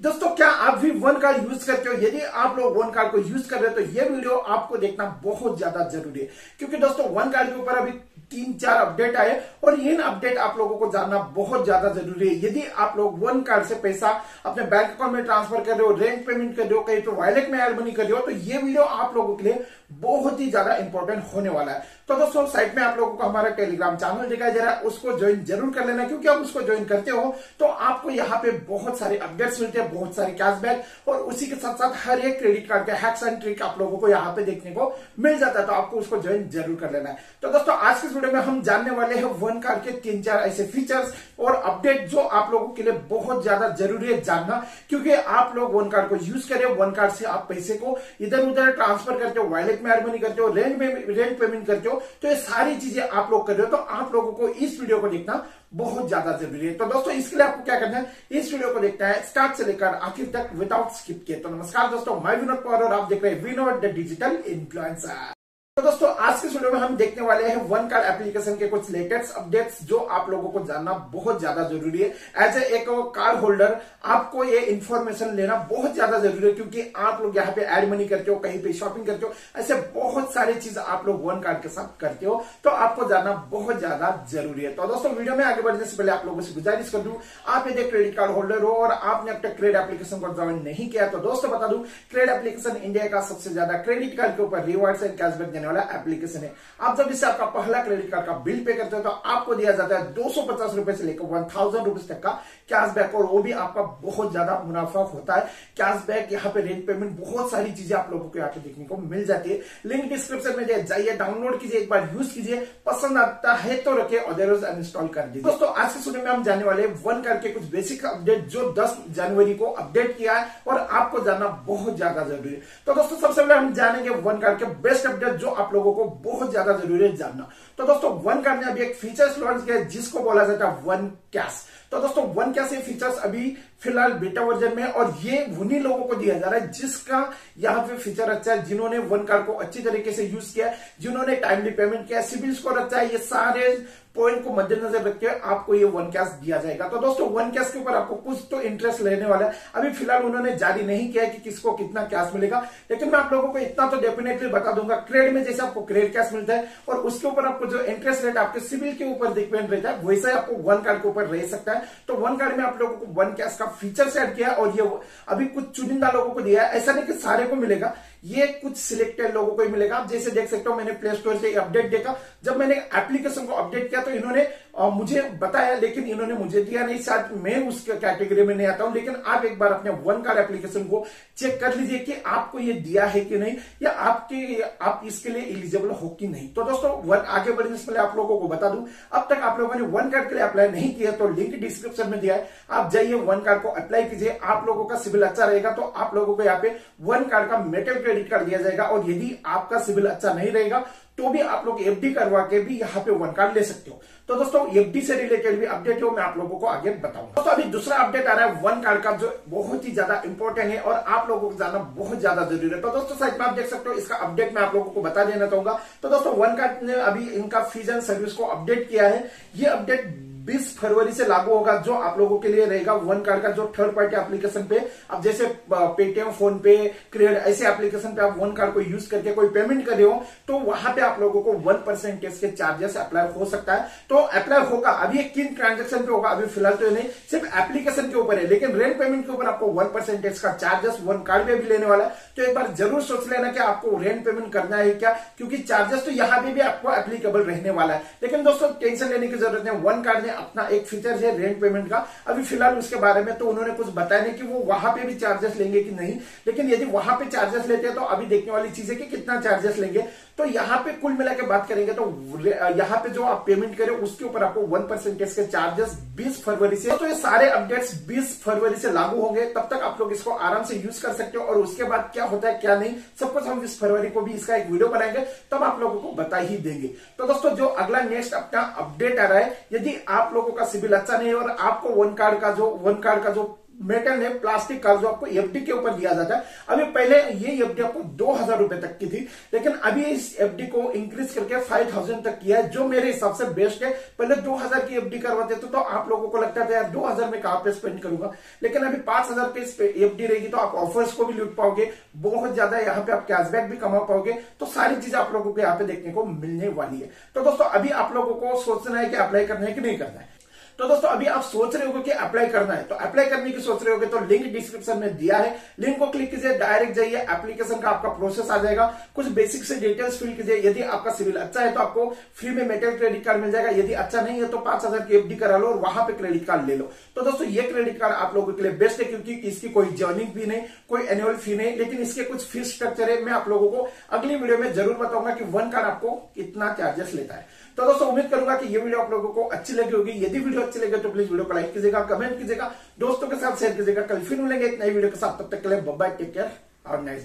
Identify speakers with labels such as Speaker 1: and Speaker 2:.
Speaker 1: दोस्तों, क्या आप भी वन कार्ड यूज़ करते हो? यदि आप लोग वन कार्ड को यूज़ कर रहे हो तो ये वीडियो आपको देखना बहुत ज़्यादा ज़रूरी है। क्योंकि दोस्तों वन कार्ड के ऊपर अभी तीन चार अपडेट आए और इन अपडेट आप लोगों को जानना बहुत ज़्यादा ज़रूरी है। यदि आप लोग वन कार्ड से पैसा अपने बैंक अकाउंट में ट्रांसफ़र कर रहे हो रेंट पेमेंट कर रहे हो, कहीं तो वॉलेट में एड मनी कर रहे हो तो ये वीडियो आप लोगों के लिए बहुत ही ज़्यादा इंपॉर्टेंट होने वाला है। तो दोस्तों साइट में आप लोगों को हमारा टेलीग्राम चैनल दिखाई दे रहा है, उसको ज्वाइन ज़रूर कर लेना, क्योंकि आप उसको ज्वाइन करते हो तो आपको यहाँ पे बहुत सारे अपडेट्स मिलते हैं, बहुत सारे कैशबैक और उसी के साथ साथ हर एक क्रेडिट कार्ड के हैक्स एंड ट्रिक आप लोगों को यहाँ पे देखने को मिल जाता है तो आपको उसको ज्वाइन ज़रूर कर लेना है। तो दोस्तों, आज के वीडियो में हम जानने वाले हैं वन कार्ड के तीन चार ऐसे फीचर्स और अपडेट जो आप लोगों के लिए बहुत ज़्यादा ज़रूरी है जानना, क्योंकि आप लोग वन कार्ड को यूज़ करें वन कार्ड से आप पैसे को इधर उधर ट्रांसफ़र करते हो वॉलेट में अर्मनी करते हो रेंट पे रेंट पेमेंट करते हो तो ये सारी चीज़ें आप लोग कर रहे हो तो आप लोगों को इस वीडियो को देखना बहुत ज़्यादा ज़रूरी है। तो दोस्तों, इसके लिए आपको क्या करना है, इस वीडियो को देखना है स्टार्ट से लेकर आखिर तक विदाउट स्किप के। तो नमस्कार दोस्तों, मैं विनोद पवार और आप देख रहे हैं विनोद द डिजिटल इन्फ्लुएंसर। तो दोस्तों, आज के वीडियो में हम देखने वाले हैं वन कार्ड एप्लीकेशन के कुछ लेटेस्ट अपडेट्स जो आप लोगों को जानना बहुत ज़्यादा ज़रूरी है। एज ए एक कार्ड होल्डर आपको ये इन्फॉर्मेशन लेना बहुत ज़्यादा ज़रूरी है क्योंकि आप लोग यहाँ पे एड मनी करते हो, कहीं पे शॉपिंग करते हो, ऐसे बहुत सारी चीज़ आप लोग वन कार्ड के साथ करते हो तो आपको जानना बहुत ज़्यादा ज़रूरी है। तो दोस्तों, वीडियो में आगे बढ़ने से पहले आप लोगों से गुजारिश कर दू, आप यदि क्रेडिट कार्ड होल्डर हो और आपने अब तक क्रेडिट एप्लीकेशन को ज्वाइन नहीं किया तो दोस्तों बता दू क्रेडिट एप्लीकेशन इंडिया का सबसे ज़्यादा क्रेडिट कार्ड के ऊपर रिवार्ड्स एंड कैशबैक देने वाला एप्लीकेशन है। आप जब इससे आपका पहला क्रेडिट कार्ड का बिल पे करते हो तो आपको दिया जाता है दो सौ पचास रुपए से लेकर वन थाउज़ेंड रुपीज़ तक का कैशबैक और वो भी आपका बहुत ज़्यादा मुनाफा होता है। कैशबैक यहाँ पे रेंट पेमेंट बहुत सारी चीज़ें आप लोगों को यहाँ पे देखने को मिल जाती है। लिंक डिस्क्रिप्शन में जाइए डाउनलोड कीजिए, एक बार यूज़ कीजिए। पसंद आता है तो रखे अदरवाइज़ अनइंस्टॉल कर दीजिए। दोस्तों, आज के सुनने में हम जाने वाले वन करके कुछ बेसिक अपडेट जो 10 जनवरी को अपडेट किया है, और आपको जानना बहुत ज़्यादा ज़रूरी है। तो दोस्तों, सबसे पहले हम जानेंगे वन कार्ड के बेस्ट अपडेट जो आप लोगों को बहुत ज़्यादा ज़रूरी है जानना। तो दोस्तों वन कार्ड ने अभी एक फीचर्स लॉन्च किया जिसको बोला जाता है वन कैश तो दोस्तों वन कैश ये फीचर्स अभी फ़िलहाल बेटा वर्जन में और ये उन्हीं लोगों को दिया जा रहा है जिसका यहाँ पे फीचर अच्छा है, जिन्होंने वन कार्ड को अच्छी तरीके से यूज़ किया जिन्होंने टाइमली पेमेंट किया सिविल स्कोर अच्छा है, ये सारे पॉइंट को मद्देनजर रखते हुए आपको ये वन कैश दिया जाएगा। तो दोस्तों वन कैश के ऊपर आपको कुछ तो इंटरेस्ट लेने वाला है। अभी फ़िलहाल उन्होंने जारी नहीं किया कि किसको कितना कैश मिलेगा, लेकिन मैं आप लोगों को इतना तो डेफिनेटली बता दूँगा क्रेड में जैसे आपको क्रेड कैश मिलता है और उसके ऊपर आपको जो इंटरेस्ट रेट आपके सिविल के ऊपर डिपेंड रहता है, वैसा ही आपको वन कार्ड के ऊपर रह सकता है। तो वन कार्ड में आप लोगों को वन कैश का फीचर सेट किया और ये अभी कुछ चुनिंदा लोगों को दिया है। ऐसा नहीं कि सारे को मिलेगा। ये कुछ सिलेक्टेड लोगों को ही मिलेगा। आप जैसे देख सकते हो, मैंने प्ले स्टोर से अपडेट देखा। जब मैंने एप्लीकेशन को अपडेट किया तो इन्होंने मुझे बताया, लेकिन इन्होंने मुझे दिया नहीं। शायद मैं उस कैटेगरी में नहीं आता हूँ, लेकिन आप एक बार अपने वन कार एप्लीकेशन को चेक कर लीजिए कि आपको ये दिया है कि नहीं, या आपके, आप इसके लिए एलिजिबल हो कि नहीं। तो दोस्तों वन आगे बढ़ने से पहले आप लोगों को बता दूँ, अब तक आप लोगों ने वन कार्ड के लिए अप्लाई नहीं किया तो लिंक डिस्क्रिप्शन में दिया है। आप जाइए वन कार्ड को अप्लाई कीजिए। आप लोगों का सिविल अच्छा रहेगा तो आप लोगों को यहाँ पे वन कार्ड का मेटल क्रेडिट कार्ड दिया जाएगा और यदि आपका सिविल अच्छा नहीं रहेगा तो भी आप लोग एफडी करवा के भी यहाँ पे वन कार्ड ले सकते हो। तो दोस्तों एफडी से रिलेटेड भी अपडेट हो मैं आप लोगों को आगे बताऊँगा। दोस्तों, अभी दूसरा अपडेट आ रहा है वन कार्ड का, जो बहुत ही ज़्यादा इंपॉर्टेंट है और आप लोगों को जानना बहुत ज़्यादा ज़रूरी है। तो दोस्तों साइड में आप देख सकते हो, इसका अपडेट मैं आप लोगों को बता देना चाहूँगा। तो दोस्तों वन कार्ड ने अभी इनका फीज एंड सर्विस को अपडेट किया है। ये अपडेट 20 फरवरी से लागू होगा जो आप लोगों के लिए रहेगा वन कार्ड का, जो थर्ड पार्टी एप्लीकेशन पे। आप जैसे पेटीएम फ़ोन पे क्रिएट ऐसे एप्लीकेशन पे आप वन कार्ड को यूज़ करके कोई पेमेंट कर रहे हो तो वहाँ पे आप लोगों को वन परसेंटेज के चार्जेस अप्लाई हो सकता है। तो अप्लाई होगा। अभी किन ट्रांजेक्शन पे होगा, अभी फ़िलहाल तो नहीं, सिर्फ़ एप्लीकेशन के ऊपर है, लेकिन रेंट पेमेंट के ऊपर आपको वन परसेंटेज का चार्जेस वन कार्ड पे भी लेने वाला है। तो एक बार ज़रूर सोच लेना कि आपको रेंट पेमेंट करना है क्या, क्योंकि चार्जेस तो यहाँ पे भी आपको एप्लीकेबल रहने वाला है। लेकिन दोस्तों टेंशन लेने की ज़रूरत नहीं वन कार्ड ने अपना एक फीचर है रेंट पेमेंट का। अभी फ़िलहाल उसके बारे में तो उन्होंने कुछ बताया नहीं कि वो वहाँ पे भी चार्जेस लेंगे कि नहीं। लेकिन यदि वहाँ पे चार्जेस लेते हैं तो अभी देखने वाली चीज़ है कि कितना चार्जेस लेंगे। तो यहाँ पे कुल मिला के बात करेंगे तो यहाँ पे जो आप पेमेंट करें, उसके ऊपर आपको वन परसेंटेज के चार्जेस 20 फरवरी से। तो ये सारे अपडेट्स 20 फरवरी से लागू होंगे, तब तक आप लोग इसको आराम से यूज़ कर सकते हो। और उसके बाद क्या होता है, क्या नहीं, सब कुछ हम बीस फरवरी को भी इसका एक वीडियो बनाएँगे, तब आप लोगों को बता ही देंगे। तो दोस्तों, जो अगला नेक्स्ट अपना अपडेट आ रहा है, यदि आप लोगों का सिविल अच्छा नहीं है और आपको वन कार्ड का जो वन कार्ड का जो मेटल है प्लास्टिक का जो आपको एफडी के ऊपर दिया जाता है अभी पहले ये एफडी आपको दो हज़ार रुपए तक की थी, लेकिन अभी इस एफडी को इंक्रीज करके फाइव थाउज़ेंड तक किया है, जो मेरे हिसाब से बेस्ट है। पहले दो हज़ार की एफडी करवाते थे तो आप लोगों को लगता था, यार, दो हज़ार में कहाँ पे स्पेंड करूँगा? लेकिन अभी पाँच हज़ार पे एफडी रहेगी तो आप ऑफर्स को भी लूट पाओगे, बहुत ज़्यादा यहाँ पे आप कैशबैक भी कमा पाओगे। तो सारी चीज़ें आप लोगों को यहाँ पे देखने को मिलने वाली है। तो दोस्तों, अभी आप लोगों को सोचना है कि अप्लाई करना है कि नहीं करना है। तो दोस्तों, अभी आप सोच रहे हो कि अप्लाई करना है। तो अप्लाई करने की सोच रहे हो तो लिंक डिस्क्रिप्शन में दिया है। लिंक को क्लिक कीजिए डायरेक्ट जाइए एप्लीकेशन का आपका प्रोसेस आ जाएगा। कुछ बेसिक से डिटेल्स फिल कीजिए। यदि आपका सिविल अच्छा है तो आपको फ्री में मेटल क्रेडिट कार्ड मिल जाएगा। यदि अच्छा नहीं है तो पाँच हज़ार की एफडी करा लो और वहाँ पे क्रेडिट कार्ड ले लो। तो दोस्तों, ये क्रेडिट कार्ड आप लोगों के लिए बेस्ट है क्योंकि इसकी कोई जर्निंग फ़ी नहीं, कोई एनुअल फ़ी नहीं, लेकिन इसके कुछ फ़ीस स्ट्रक्चर है। मैं आप लोगों को अगली वीडियो में ज़रूर बताऊँगा कि वन कार्ड आपको कितना चार्जेस लेता है। तो दोस्तों, उम्मीद करूँगा कि ये वीडियो आप लोगों को अच्छी लगी होगी। यदि वीडियो अच्छी लगे तो प्लीज़ वीडियो को लाइक कीजिएगा कमेंट कीजिएगा, दोस्तों के साथ शेयर कीजिएगा। कल फिर मिलेंगे एक नई वीडियो के साथ। तब तक के लिए बब्बा टेक केयर और नाइस